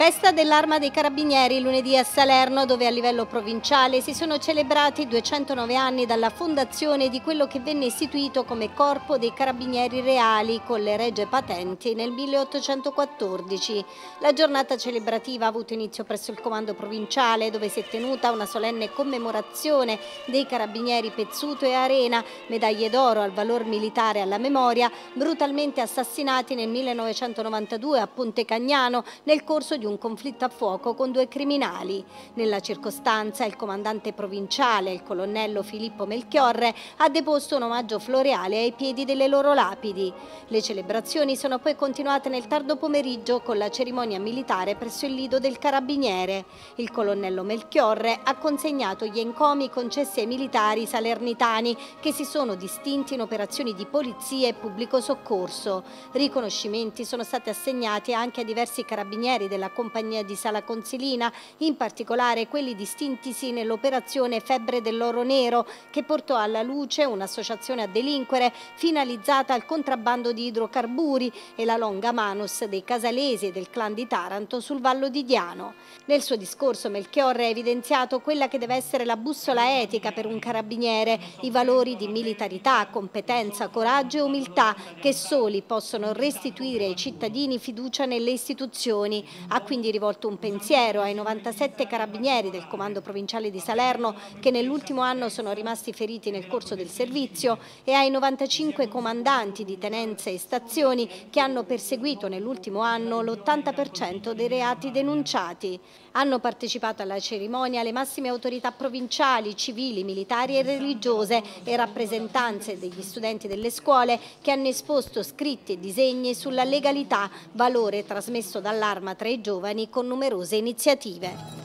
Festa dell'Arma dei Carabinieri lunedì a Salerno dove a livello provinciale si sono celebrati 209 anni dalla fondazione di quello che venne istituito come Corpo dei Carabinieri Reali con le regie patenti nel 1814. La giornata celebrativa ha avuto inizio presso il comando provinciale dove si è tenuta una solenne commemorazione dei Carabinieri Pezzuto e Arena, medaglie d'oro al valor militare alla memoria, brutalmente assassinati nel 1992 a Ponte Cagnano nel corso di un un conflitto a fuoco con due criminali. Nella circostanza il comandante provinciale, il colonnello Filippo Melchiorre, ha deposto un omaggio floreale ai piedi delle loro lapidi. Le celebrazioni sono poi continuate nel tardo pomeriggio con la cerimonia militare presso il lido del Carabiniere. Il colonnello Melchiorre ha consegnato gli encomi concessi ai militari salernitani che si sono distinti in operazioni di polizia e pubblico soccorso. Riconoscimenti sono stati assegnati anche a diversi carabinieri della compagnia di Sala Consilina, in particolare quelli distintisi nell'operazione Febbre dell'Oro Nero che portò alla luce un'associazione a delinquere finalizzata al contrabbando di idrocarburi e la longa manus dei casalesi e del clan di Taranto sul Vallo di Diano. Nel suo discorso Melchiorre ha evidenziato quella che deve essere la bussola etica per un carabiniere, i valori di militarità, competenza, coraggio e umiltà che soli possono restituire ai cittadini fiducia nelle istituzioni. Ha quindi rivolto un pensiero ai 97 carabinieri del comando provinciale di Salerno che nell'ultimo anno sono rimasti feriti nel corso del servizio e ai 95 comandanti di tenenze e stazioni che hanno perseguito nell'ultimo anno l'80% dei reati denunciati. Hanno partecipato alla cerimonia le massime autorità provinciali, civili, militari e religiose e rappresentanze degli studenti delle scuole che hanno esposto scritti e disegni sulla legalità, valore trasmesso dall'arma tra i giovani con numerose iniziative.